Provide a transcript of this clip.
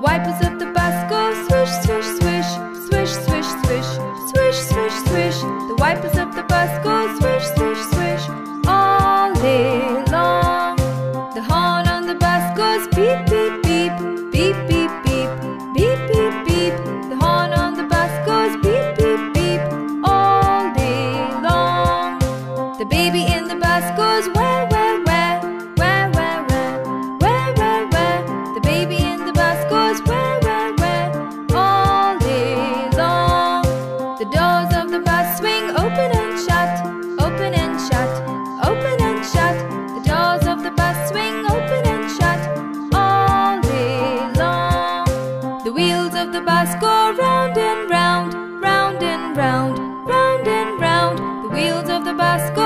wipers of the bus go swish, swish, swish, swish, swish, swish, swish, swish, swish. The wipers of the bus go swish, swish, swish, all day long. The horn on the bus goes beep, beep, beep, beep, beep, beep, beep, beep, beep. The horn on the bus goes beep, beep, beep, all day long. The baby in the bus goes. The wheels of the bus go round and round, round and round, round and round. The wheels of the bus go